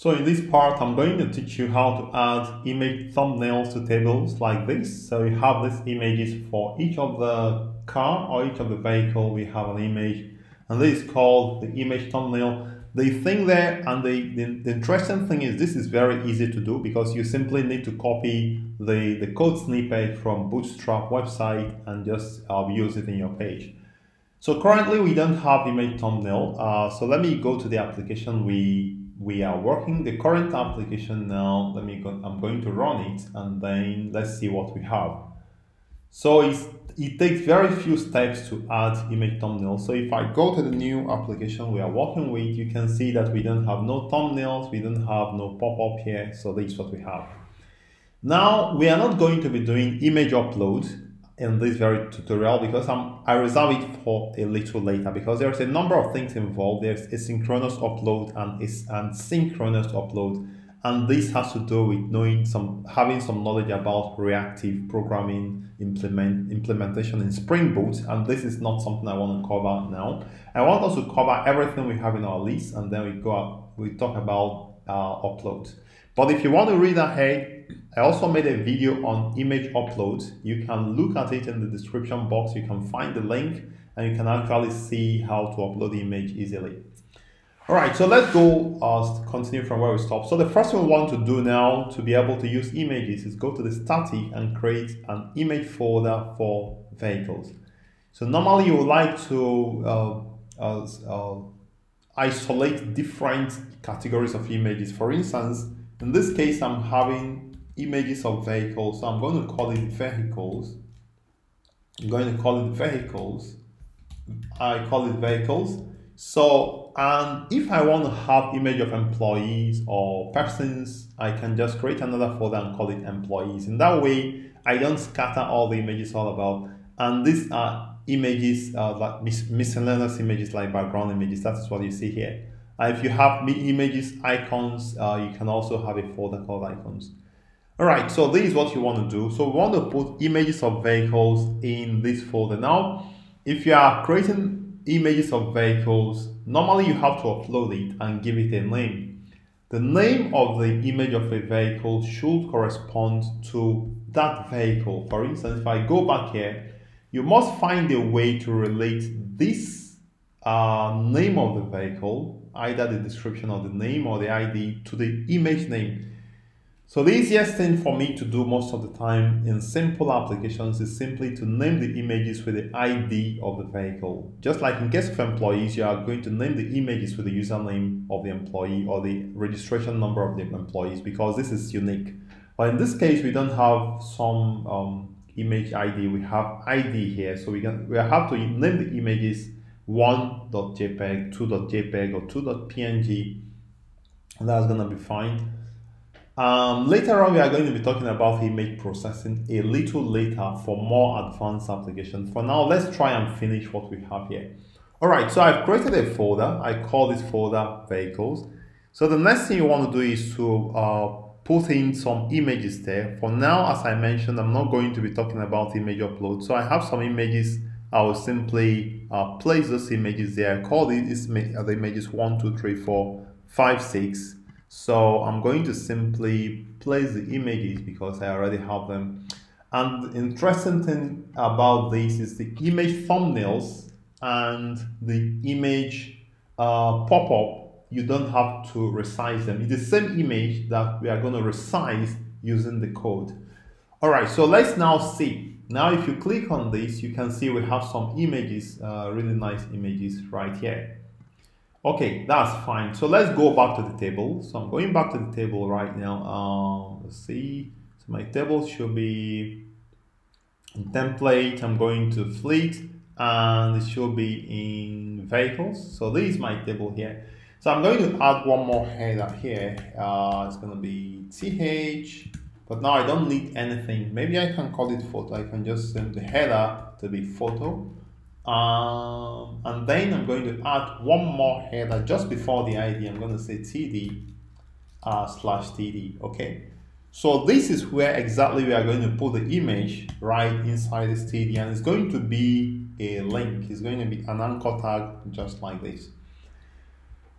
So in this part, I'm going to teach you how to add image thumbnails to tables like this. So you have these images for each of the car or each of the vehicle, we have an image and this is called the image thumbnail. The thing there and the, the, the, interesting thing is this is very easy to do because you simply need to copy the, the code snippet from Bootstrap website and just uh, use it in your page. So currently we don't have image thumbnail. Uh, so let me go to the application we we are working the current application now. Let me go, I'm going to run it and then let's see what we have. So it takes very few steps to add image thumbnails. So if I go to the new application we are working with, you can see that we don't have no thumbnails, we don't have no pop-up here. So this is what we have. Now we are not going to be doing image upload in this very tutorial because I'm, I reserve it for a little later because there's a number of things involved. There's a synchronous upload and asynchronous upload. And this has to do with knowing some, having some knowledge about reactive programming implement, implementation in Spring Boot. And this is not something I want to cover now. I want us to cover everything we have in our list and then we go, out, we talk about uh, upload. But if you want to read ahead, I also made a video on image upload. You can look at it in the description box. You can find the link and you can actually see how to upload the image easily. All right, so let's go uh, continue from where we stopped. So the first thing we want to do now to be able to use images is go to the static and create an image folder for vehicles. So normally you would like to uh, uh, uh isolate different categories of images. For instance, in this case, I'm having images of vehicles, so I'm going to call it vehicles. I'm going to call it vehicles. I call it vehicles. So, and if I want to have image of employees or persons, I can just create another folder and call it employees. In that way, I don't scatter all the images all about. And these are images, uh, like mis miscellaneous images like background images. That's what you see here. Uh, if you have images, icons, uh, you can also have a folder called icons. All right, so this is what you want to do. So we want to put images of vehicles in this folder. Now, if you are creating images of vehicles, normally you have to upload it and give it a name. The name of the image of a vehicle should correspond to that vehicle. For instance, if I go back here, you must find a way to relate this uh, name of the vehicle either the description of the name or the ID to the image name. So the easiest thing for me to do most of the time in simple applications is simply to name the images with the ID of the vehicle. Just like in case of employees, you are going to name the images with the username of the employee or the registration number of the employees because this is unique. But in this case, we don't have some um, image ID, we have ID here. So we, can, we have to name the images 1.jpg, 2.jpg, or 2.png. That's going to be fine. Um, later on, we are going to be talking about image processing a little later for more advanced applications. For now, let's try and finish what we have here. All right, so I've created a folder. I call this folder vehicles. So the next thing you want to do is to uh, put in some images there. For now, as I mentioned, I'm not going to be talking about image upload. So I have some images I will simply uh, place those images there. I call these the images 1, 2, 3, 4, 5, 6. So I'm going to simply place the images because I already have them. And the interesting thing about this is the image thumbnails and the image uh, pop-up, you don't have to resize them. It's the same image that we are going to resize using the code. All right, so let's now see now, if you click on this, you can see we have some images, uh, really nice images right here. Okay, that's fine. So let's go back to the table. So I'm going back to the table right now. Uh, let's see. So my table should be template. I'm going to fleet and it should be in vehicles. So this is my table here. So I'm going to add one more header here. Uh, it's going to be th but now I don't need anything. Maybe I can call it photo. I can just send the header to be photo. Um, and then I'm going to add one more header just before the ID. I'm going to say td uh, slash td. Okay. So this is where exactly we are going to put the image right inside this td and it's going to be a link. It's going to be an anchor tag just like this.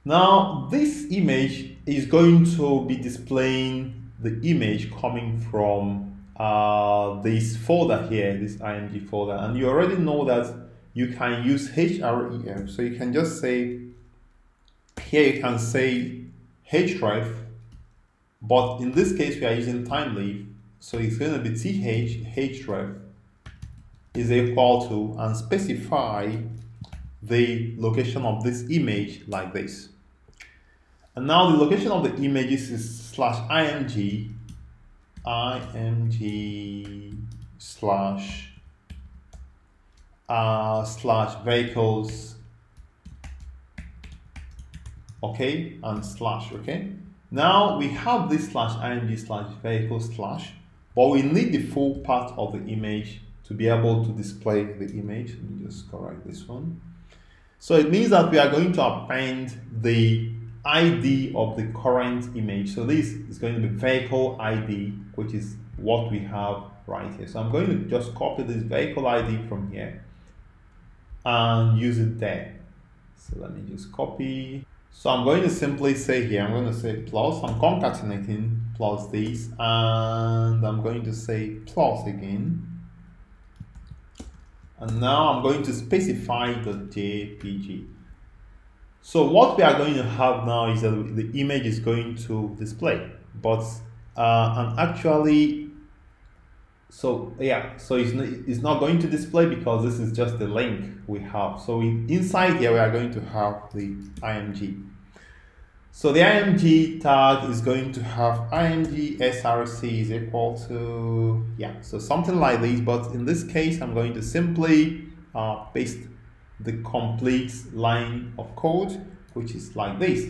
Now, this image is going to be displaying the image coming from uh, this folder here, this img folder. And you already know that you can use href. So you can just say, here you can say href, but in this case we are using Thymeleaf. So it's going to be th href is equal to and specify the location of this image like this. And now the location of the images is slash img img slash uh, slash vehicles. Okay and slash okay? Now we have this slash img slash vehicle slash but we need the full part of the image to be able to display the image. Let me just correct this one. So it means that we are going to append the ID of the current image. So this is going to be vehicle ID, which is what we have right here. So I'm going to just copy this vehicle ID from here and use it there. So let me just copy. So I'm going to simply say here, I'm going to say plus, I'm concatenating plus this, and I'm going to say plus again. And now I'm going to specify the JPG. So what we are going to have now is that the image is going to display, but uh, and actually, so yeah, so it's not, it's not going to display because this is just the link we have. So we, inside here we are going to have the img. So the img tag is going to have img src is equal to yeah, so something like this. But in this case, I'm going to simply uh, paste the complete line of code, which is like this.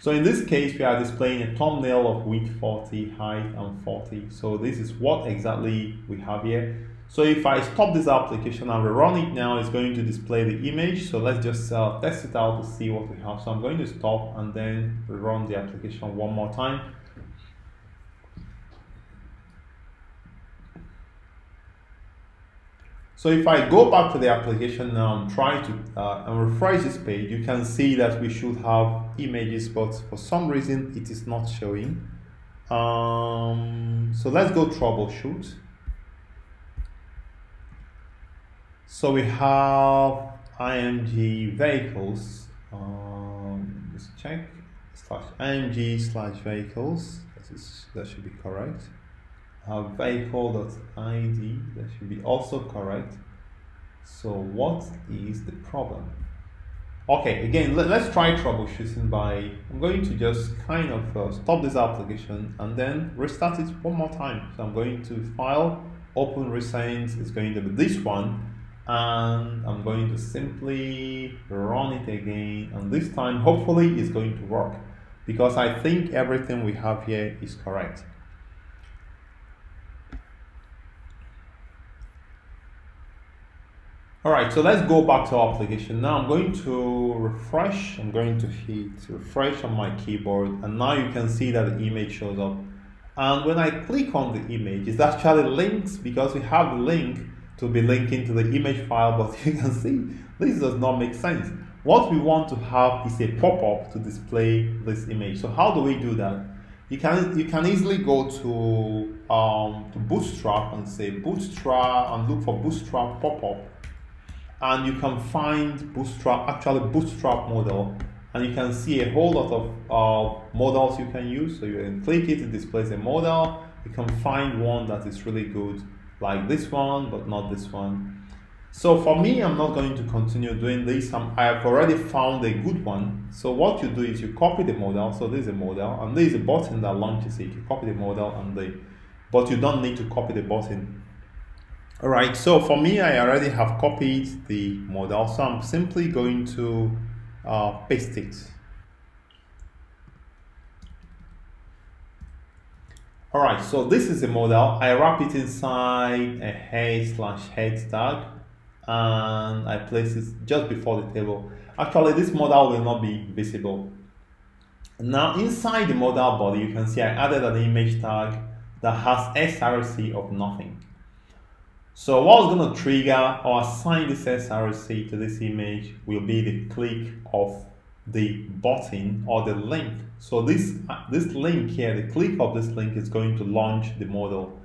So in this case, we are displaying a thumbnail of width 40, height and 40. So this is what exactly we have here. So if I stop this application and rerun it now, it's going to display the image. So let's just uh, test it out to see what we have. So I'm going to stop and then rerun the application one more time. So if I go back to the application now and try to uh, and refresh this page, you can see that we should have images, but for some reason it is not showing. Um, so let's go troubleshoot. So we have img vehicles. Um, let's check slash img slash vehicles. That, is, that should be correct have vehicle.id that should be also correct. So what is the problem? Okay again let, us try troubleshooting by I'm going to just kind of uh, stop this application and then restart it one more time. So I'm going to file open recent is going to be this one and I'm going to simply run it again and this time hopefully it's going to work because I think everything we have here is correct All right, so let's go back to our application. Now I'm going to refresh. I'm going to hit refresh on my keyboard and now you can see that the image shows up. And when I click on the image, it actually links because we have the link to be linking to the image file, but you can see this does not make sense. What we want to have is a pop-up to display this image. So how do we do that? You can you can easily go to um, to Bootstrap and say Bootstrap and look for Bootstrap pop-up and you can find Bootstrap, actually Bootstrap modal, and you can see a whole lot of uh, modals you can use. So you can click it, it displays a modal. You can find one that is really good, like this one, but not this one. So for me, I'm not going to continue doing this. I have already found a good one. So what you do is you copy the modal. So this is a modal, and there is a button that launches it. You copy the modal, and the, but you don't need to copy the button all right, so for me, I already have copied the modal, so I'm simply going to uh, paste it. All right, so this is a modal. I wrap it inside a head slash head tag and I place it just before the table. Actually, this modal will not be visible. Now, inside the modal body, you can see I added an image tag that has SRC of nothing. So what's going to trigger or assign this SRC to this image will be the click of the button or the link. So this, this link here, the click of this link is going to launch the modal.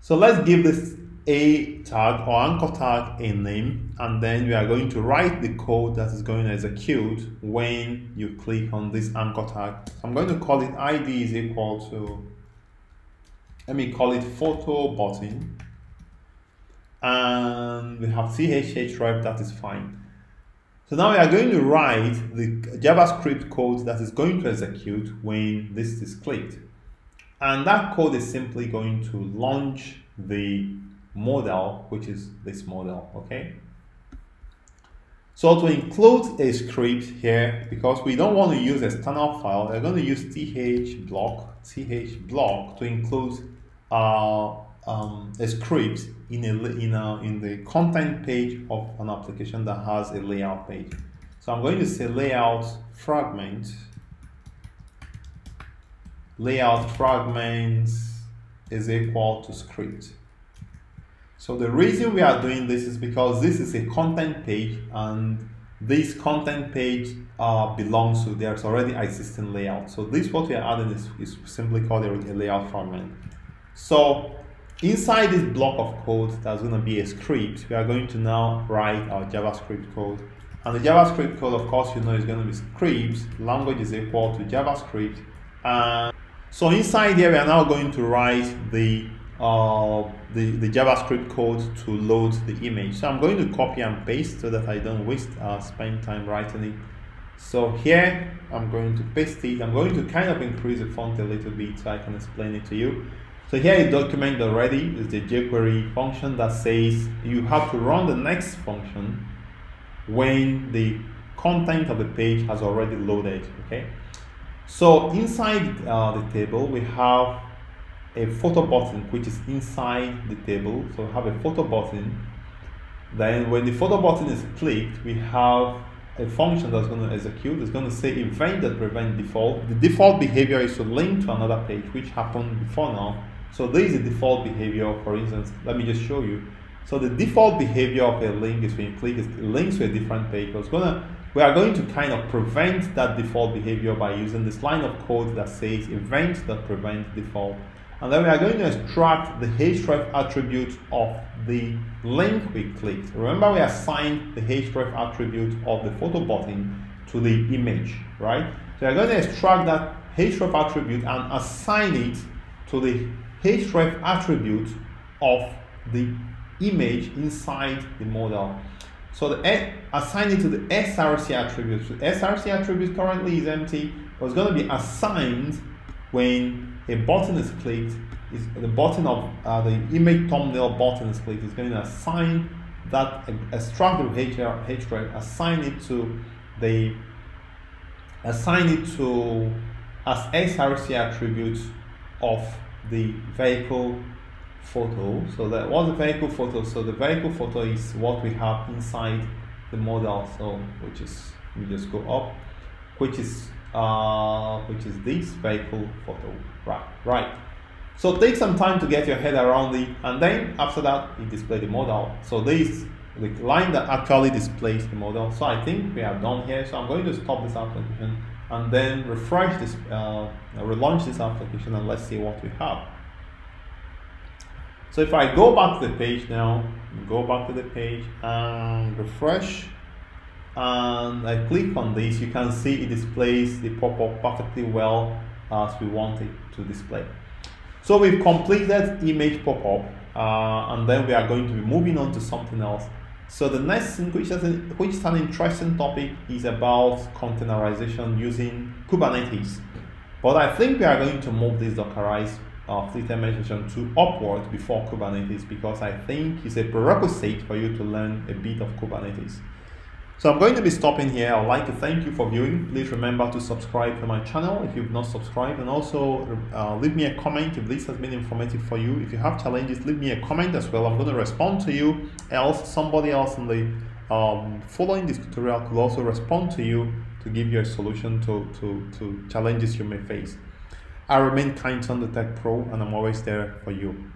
So let's give this a tag or anchor tag a name and then we are going to write the code that is going to execute when you click on this anchor tag. I'm going to call it id is equal to, let me call it photo button and we have CHH chhref that is fine. So now we are going to write the JavaScript code that is going to execute when this is clicked. And that code is simply going to launch the modal, which is this modal, okay? So to include a script here, because we don't want to use a external file, we're going to use th block, th block to include uh, um, a script in a in a in the content page of an application that has a layout page. So I'm going to say layout fragment. Layout fragments is equal to script. So the reason we are doing this is because this is a content page and this content page uh, belongs to there's already existing layout. So this what we are adding is, is simply called a layout fragment. So inside this block of code that's going to be a script, we are going to now write our JavaScript code. And the JavaScript code, of course, you know is going to be scripts. Language is equal to JavaScript. And so inside here, we are now going to write the uh, the, the JavaScript code to load the image. So I'm going to copy and paste so that I don't waste uh, spend time writing it. So here I'm going to paste it. I'm going to kind of increase the font a little bit so I can explain it to you. So here is document already is the jQuery function that says you have to run the next function when the content of the page has already loaded. Okay. So inside uh, the table we have a photo button which is inside the table. So we have a photo button. Then when the photo button is clicked, we have a function that's going to execute. It's going to say event that prevent default. The default behavior is to link to another page, which happened before now. So there is a default behavior. For instance, let me just show you. So the default behavior of a link is when you click, it links to a different page. It's gonna, we are going to kind of prevent that default behavior by using this line of code that says event that prevent default. And then we are going to extract the href attribute of the link we clicked. Remember we assigned the href attribute of the photo button to the image, right? So we're going to extract that href attribute and assign it to the href attribute of the image inside the modal. So the assign it to the src attribute. So src attribute currently is empty, but it's going to be assigned when a button is clicked, is the button of uh, the image thumbnail button is clicked, is going to assign that extract the href, assign it to the assign it to as src attribute of the vehicle photo. So that was the vehicle photo. So the vehicle photo is what we have inside the modal. So which is we just go up, which is uh, which is this vehicle photo. Right, right. So take some time to get your head around it, and then after that, you display the modal. So this the line that actually displays the modal. So I think we are done here. So I'm going to stop this application and then refresh this, uh, relaunch this application, and let's see what we have. So if I go back to the page now, go back to the page and refresh, and I click on this, you can see it displays the pop-up perfectly well as we want it to display. So we've completed image pop-up uh, and then we are going to be moving on to something else. So the next thing, which is, an, which is an interesting topic, is about containerization using Kubernetes. But I think we are going to move this Dockerized uh, fleet emission to upward before Kubernetes because I think it's a prerequisite for you to learn a bit of Kubernetes. So I'm going to be stopping here. I'd like to thank you for viewing. Please remember to subscribe to my channel if you've not subscribed and also uh, leave me a comment if this has been informative for you. If you have challenges, leave me a comment as well. I'm going to respond to you. Else, somebody else in the um, following this tutorial could also respond to you to give you a solution to, to, to challenges you may face. I remain Kindson the Tech Pro and I'm always there for you.